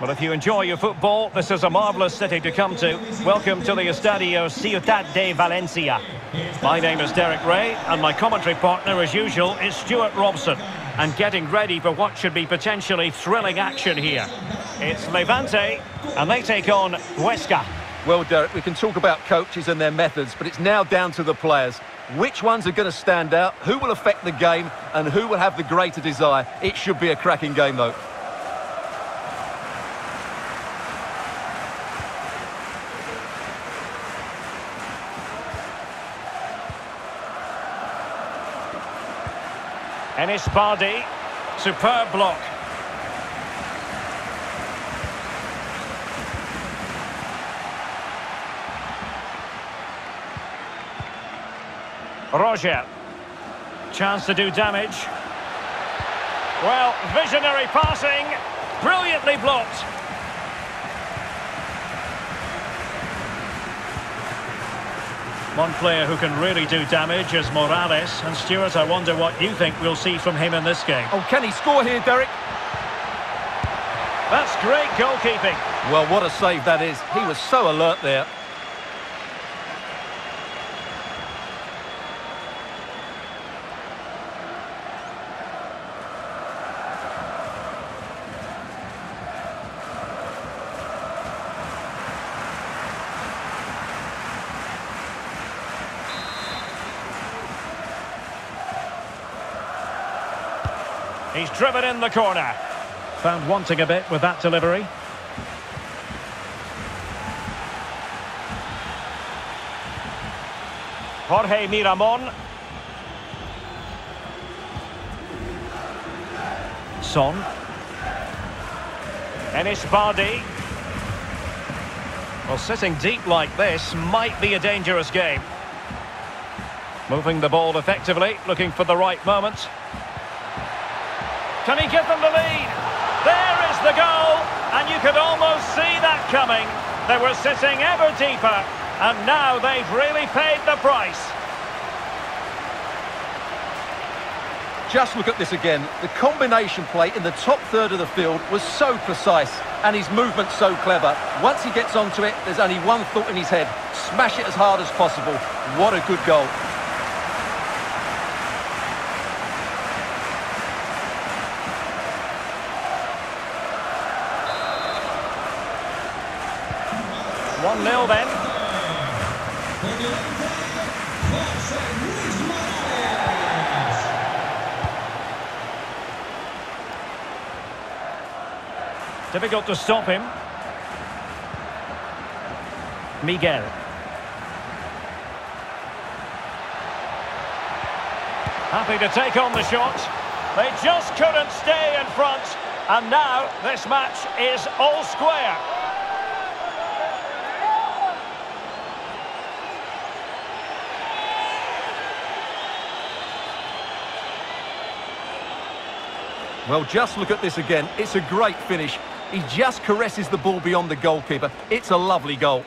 Well, if you enjoy your football, this is a marvellous city to come to. Welcome to the Estadio Ciutat de Valencia. My name is Derek Ray, and my commentary partner, as usual, is Stuart Robson. And getting ready for what should be potentially thrilling action here. It's Levante, and they take on Huesca. Well, Derek, we can talk about coaches and their methods, but it's now down to the players. Which ones are going to stand out, who will affect the game, and who will have the greater desire. It should be a cracking game, though. Enis Bardhi, superb block. Roger. Chance to do damage. Well, visionary passing. Brilliantly blocked. One player who can really do damage is Morales. And Stuart, I wonder what you think we'll see from him in this game. Oh, can he score here, Derek? That's great goalkeeping. Well, what a save that is. He was so alert there. Driven in the corner. Found wanting a bit with that delivery. Jorge Miramon. Son. Enis Bardhi. Well, sitting deep like this might be a dangerous game. Moving the ball effectively, looking for the right moment. Can he give them the lead? There is the goal, and you could almost see that coming. They were sitting ever deeper, and now they've really paid the price. Just look at this again. The combination play in the top third of the field was so precise, and his movement so clever. Once he gets onto it, there's only one thought in his head. Smash it as hard as possible. What a good goal. One 0 then. Difficult to stop him. Miguel. Happy to take on the shot. They just couldn't stay in front. And now this match is all square. Well, just look at this again. It's a great finish. He just caresses the ball beyond the goalkeeper. It's a lovely goal.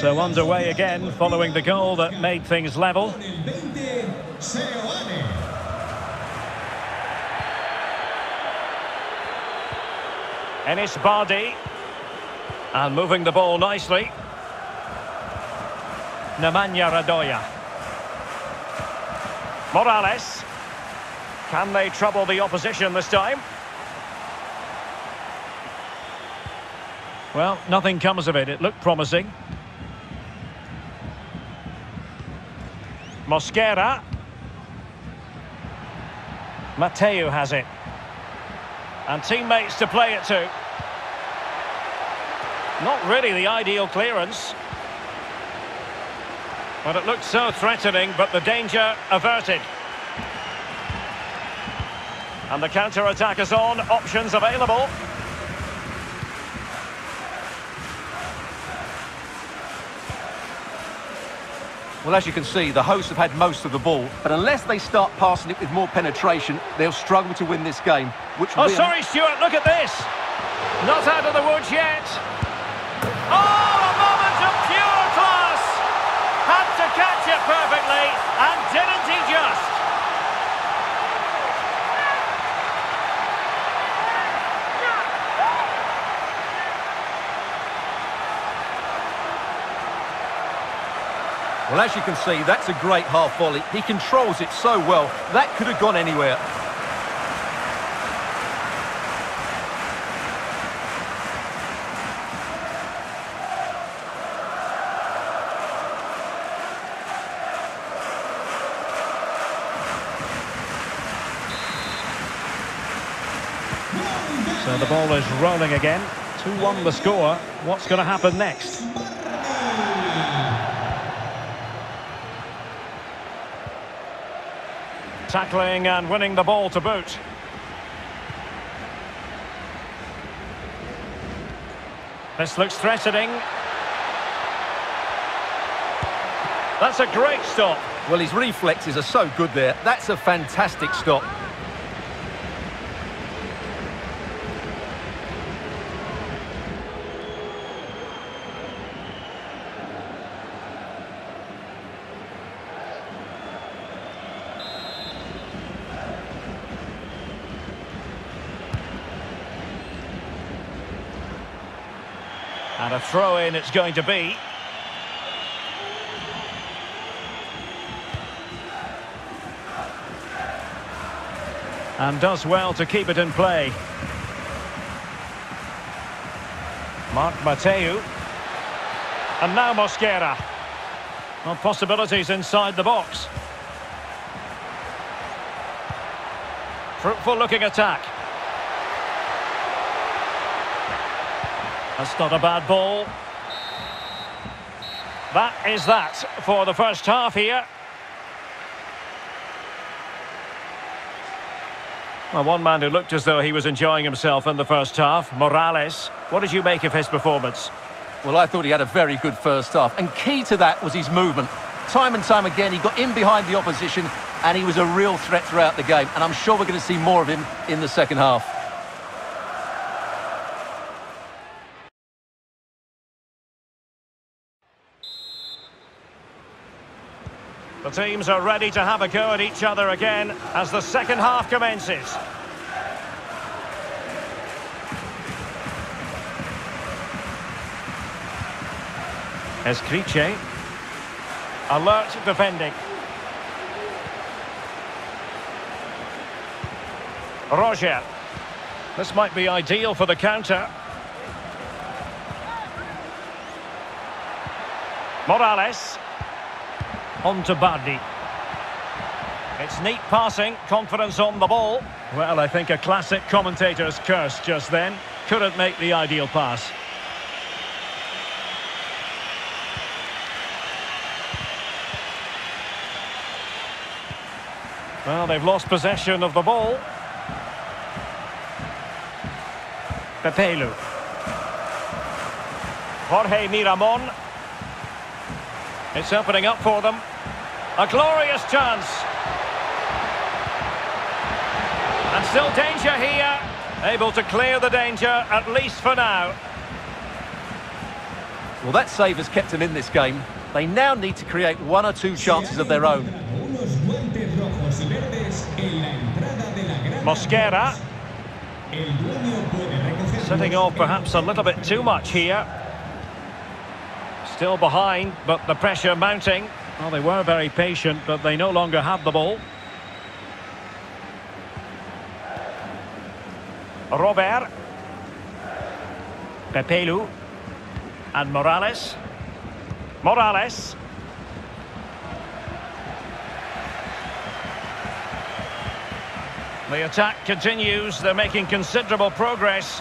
So underway again following the goal that made things level. Enis Bardhi. And moving the ball nicely. Nemanja Radoja. Morales. Can they trouble the opposition this time? Well, nothing comes of it. It looked promising. Mosquera. Mateu has it. And teammates to play it to. Not really the ideal clearance. But it looked so threatening, but the danger averted. And the counter-attack is on, options available. Well, as you can see, the hosts have had most of the ball, but unless they start passing it with more penetration, they'll struggle to win this game. Which Oh, sorry, Stuart, look at this. Not out of the woods yet. Oh, a moment of pure class. Had to catch it perfectly, and didn't he just? Well, as you can see, that's a great half volley. He controls it so well. That could have gone anywhere. So the ball is rolling again. 2-1 the score. What's going to happen next? Tackling and winning the ball to boot. This looks threatening. That's a great stop. Well, his reflexes are so good there. That's a fantastic stop. And a throw in it's going to be. And does well to keep it in play. Marc Mateu. And now Mosquera. Well, possibilities inside the box. Fruitful looking attack. That's not a bad ball. That is that for the first half here. Well, one man who looked as though he was enjoying himself in the first half, Morales. What did you make of his performance? Well, I thought he had a very good first half, and key to that was his movement. Time and time again, he got in behind the opposition, and he was a real threat throughout the game. And I'm sure we're going to see more of him in the second half. The teams are ready to have a go at each other again as the second half commences. Escriche. Alert defending. Roger. This might be ideal for the counter. Morales. On to Bardhi. It's neat passing, confidence on the ball. Well, I think a classic commentator's curse just then. Couldn't make the ideal pass. Well, they've lost possession of the ball. Pepelu. Jorge Miramon. It's opening up for them. A glorious chance. And still danger here. Able to clear the danger, at least for now. Well, that save has kept them in this game. They now need to create one or two chances of their own. Unos guantes rojos y verdes en la entrada de la grada. Mosquera El dueño puede recoger setting off perhaps a little bit too much here. Still behind, but the pressure mounting. Well, they were very patient, but they no longer have the ball. Robert. Pepelu. And Morales. Morales. The attack continues. They're making considerable progress.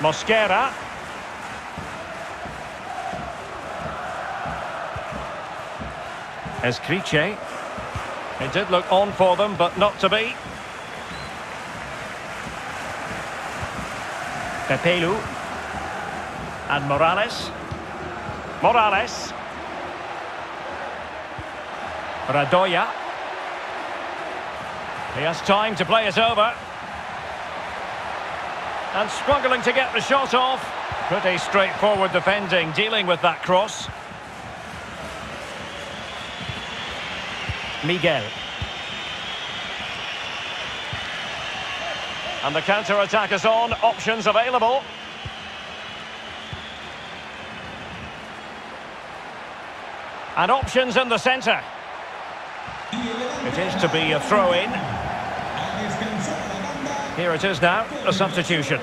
Mosquera. Escriche. It did look on for them, but not to be. Pepelu. And Morales. Morales. Radoja. He has time to play it over. And struggling to get the shot off. Pretty straightforward defending, dealing with that cross. Miguel. And the counter-attack is on, options available. And options in the centre. It is to be a throw-in. Here it is now, a substitution.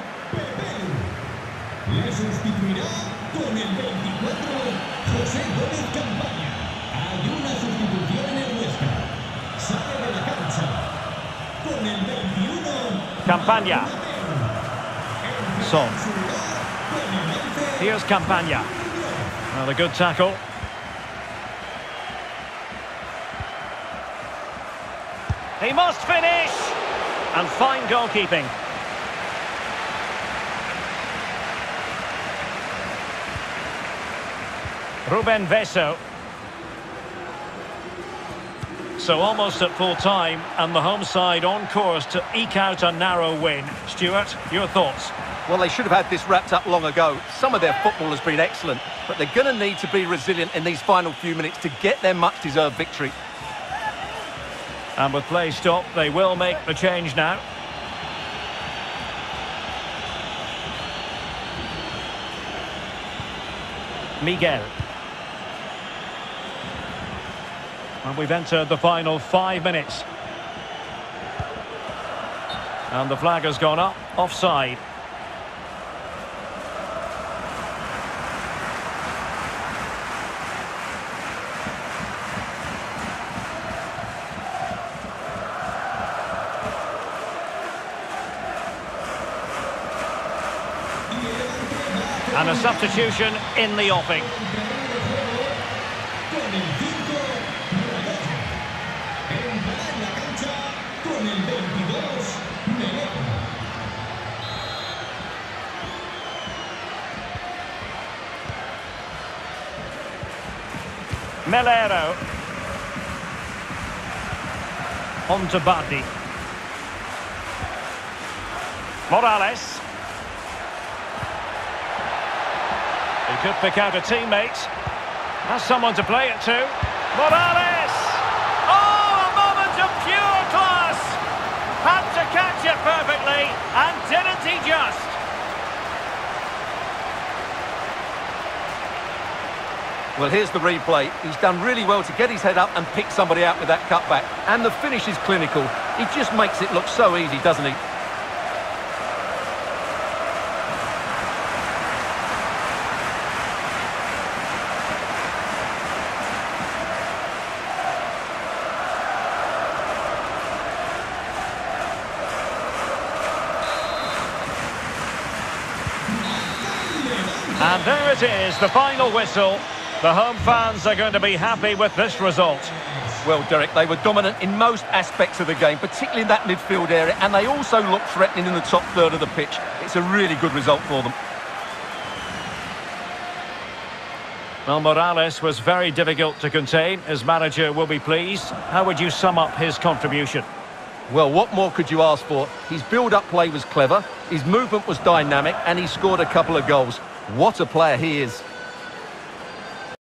21 Campaña. Son. con el 11 Here's Campaña. Well, a good tackle. He must finish! And fine goalkeeping. Ruben Vezo. So almost at full time, and the home side on course to eke out a narrow win. Stuart, your thoughts? Well, they should have had this wrapped up long ago. Some of their football has been excellent, but they're going to need to be resilient in these final few minutes to get their much-deserved victory. And with play stopped, they will make the change now. Miguel. And we've entered the final five minutes. And the flag has gone up, offside. And a substitution in the offing. Melero. On to Bardhi. Morales. He could pick out a teammate. Has someone to play it to. Morales! Oh, a moment of pure class! Had to catch it perfectly, and didn't he just? Well, here's the replay. He's done really well to get his head up and pick somebody out with that cutback. And the finish is clinical. He just makes it look so easy, doesn't he? And there it is, the final whistle. The home fans are going to be happy with this result. Well, Derek, they were dominant in most aspects of the game, particularly in that midfield area, and they also looked threatening in the top third of the pitch. It's a really good result for them. Well, Morales was very difficult to contain. His manager will be pleased. How would you sum up his contribution? Well, what more could you ask for? His build-up play was clever, his movement was dynamic, and he scored a couple of goals. What a player he is.